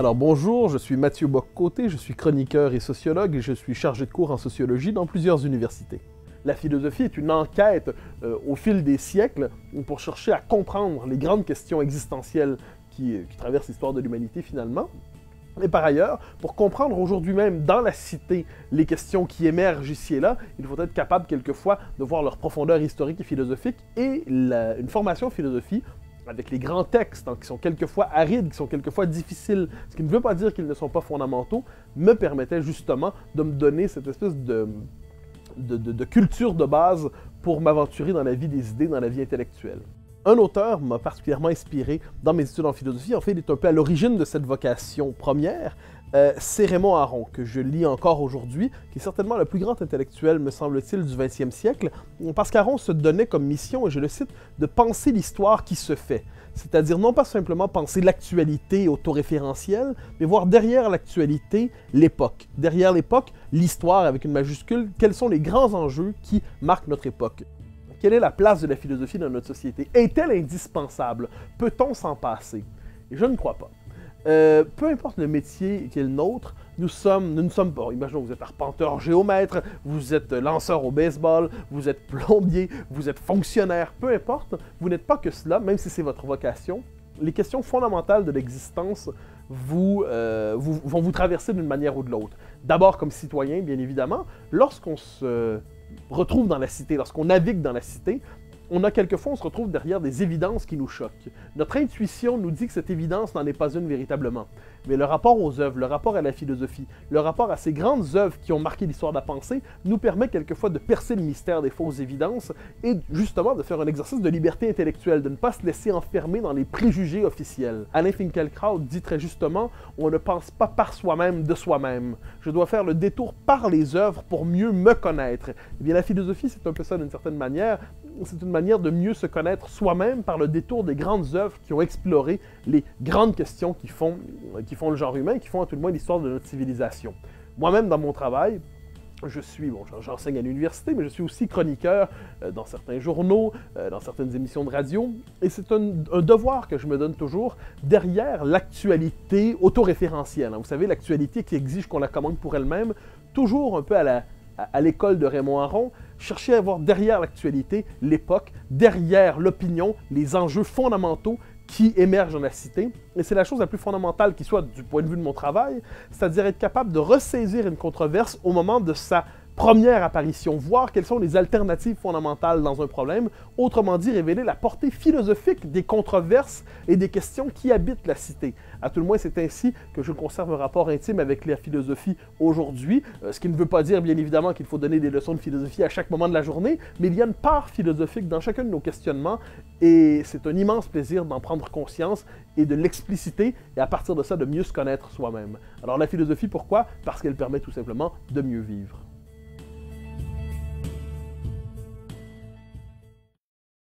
Alors bonjour, je suis Mathieu Bock-Côté, je suis chroniqueur et sociologue et je suis chargé de cours en sociologie dans plusieurs universités. La philosophie est une enquête euh, au fil des siècles pour chercher à comprendre les grandes questions existentielles qui, qui traversent l'histoire de l'humanité finalement. Et par ailleurs, pour comprendre aujourd'hui même dans la cité les questions qui émergent ici et là, il faut être capable quelquefois de voir leur profondeur historique et philosophique et une formation philosophie avec les grands textes hein, qui sont quelquefois arides, qui sont quelquefois difficiles, ce qui ne veut pas dire qu'ils ne sont pas fondamentaux, me permettait justement de me donner cette espèce de, de, culture de base pour m'aventurer dans la vie des idées, dans la vie intellectuelle. Un auteur m'a particulièrement inspiré dans mes études en philosophie. En fait, il est un peu à l'origine de cette vocation première. Euh, c'est Raymond Aron, que je lis encore aujourd'hui, qui est certainement le plus grand intellectuel, me semble-t-il, du 20e siècle, parce qu'Aron se donnait comme mission, et je le cite, de penser l'histoire qui se fait. C'est-à-dire non pas simplement penser l'actualité autoréférentielle, mais voir derrière l'actualité l'époque. Derrière l'époque, l'histoire avec une majuscule, quels sont les grands enjeux qui marquent notre époque? Quelle est la place de la philosophie dans notre société? Est-elle indispensable? Peut-on s'en passer? Et je ne crois pas. Euh, peu importe le métier qui est le nôtre, nous sommes, nous ne sommes pas. Imaginons vous êtes arpenteur géomètre, vous êtes lanceur au baseball, vous êtes plombier, vous êtes fonctionnaire, peu importe, vous n'êtes pas que cela, même si c'est votre vocation. Les questions fondamentales de l'existence vous, euh, vont vous traverser d'une manière ou de l'autre. D'abord comme citoyen, bien évidemment, lorsqu'on se retrouve dans la cité, lorsqu'on navigue dans la cité, on a quelquefois, on se retrouve derrière des évidences qui nous choquent. Notre intuition nous dit que cette évidence n'en est pas une véritablement. Mais le rapport aux œuvres, le rapport à la philosophie, le rapport à ces grandes œuvres qui ont marqué l'histoire de la pensée, nous permet quelquefois de percer le mystère des fausses évidences et justement de faire un exercice de liberté intellectuelle, de ne pas se laisser enfermer dans les préjugés officiels. Alain Finkielkraut dit très justement On ne pense pas par soi-même de soi-même. Je dois faire le détour par les œuvres pour mieux me connaître. Eh bien, la philosophie, c'est un peu ça d'une certaine manière. C'est une manière de mieux se connaître soi-même par le détour des grandes œuvres qui ont exploré les grandes questions qui font, qui font le genre humain, qui font à tout le moins l'histoire de notre civilisation. Moi-même, dans mon travail, je suis, bon, j'en- j'enseigne à l'université, mais je suis aussi chroniqueur euh, dans certains journaux, euh, dans certaines émissions de radio, et c'est un, devoir que je me donne toujours derrière l'actualité autoréférentielle. hein. Vous savez, l'actualité qui exige qu'on la commande pour elle-même, toujours un peu à l'école de Raymond Aron, chercher à voir derrière l'actualité l'époque, derrière l'opinion, les enjeux fondamentaux qui émergent dans la cité. Et c'est la chose la plus fondamentale qui soit du point de vue de mon travail, c'est-à-dire être capable de ressaisir une controverse au moment de sa première apparition, voir quelles sont les alternatives fondamentales dans un problème, autrement dit révéler la portée philosophique des controverses et des questions qui habitent la cité. À tout le moins, c'est ainsi que je conserve un rapport intime avec la philosophie aujourd'hui, euh, ce qui ne veut pas dire bien évidemment qu'il faut donner des leçons de philosophie à chaque moment de la journée, mais il y a une part philosophique dans chacun de nos questionnements et c'est un immense plaisir d'en prendre conscience et de l'expliciter et à partir de ça de mieux se connaître soi-même. Alors la philosophie, pourquoi? Parce qu'elle permet tout simplement de mieux vivre.